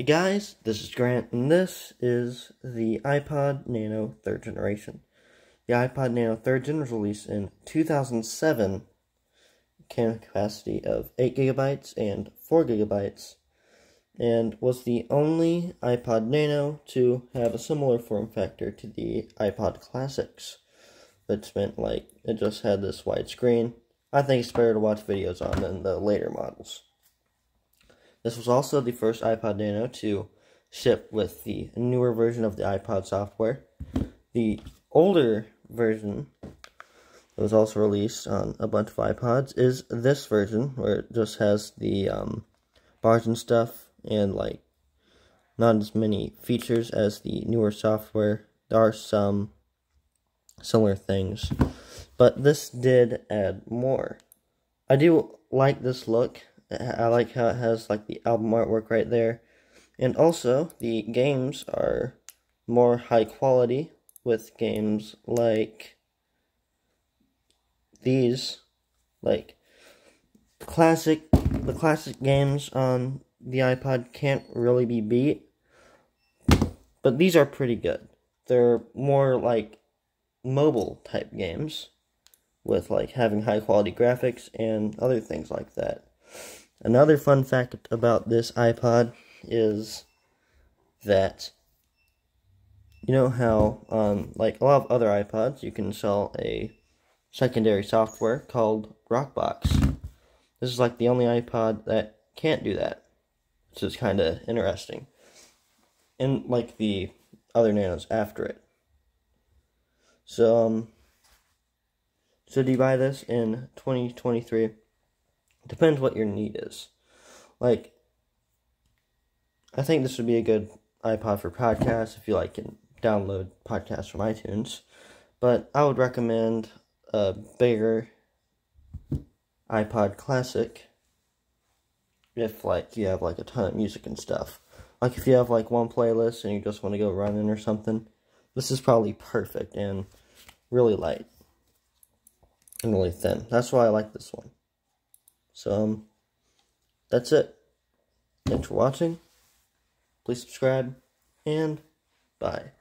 Hey guys, this is Grant, and this is the iPod Nano 3rd generation. The iPod Nano 3rd gen was released in 2007, camera capacity of 8 gigabytes and 4 gigabytes, and was the only iPod Nano to have a similar form factor to the iPod Classics, which meant like it just had this wide screen. I think it's better to watch videos on than the later models. This was also the first iPod Nano to ship with the newer version of the iPod software. The older version that was also released on a bunch of iPods is this version, where it just has the um, bars and stuff and like not as many features as the newer software. There are some similar things, but this did add more. I do like this look I like how it has like the album artwork right there. And also, the games are more high quality with games like these, like classic, the classic games on the iPod can't really be beat, but these are pretty good. They're more like mobile type games with like having high quality graphics and other things like that. Another fun fact about this iPod is that you know how um, like a lot of other iPods you can sell a secondary software called Rockbox. This is like the only iPod that can't do that, which is kind of interesting. And like the other Nanos after it. So um, should you buy this in 2023? Depends what your need is. Like, I think this would be a good iPod for podcasts if you like can download podcasts from iTunes. But I would recommend a bigger iPod Classic if like you have like a ton of music and stuff. Like if you have like one playlist and you just want to go running or something, this is probably perfect and really light and really thin. That's why I like this one. So, um, that's it. Thanks for watching. Please subscribe, and bye.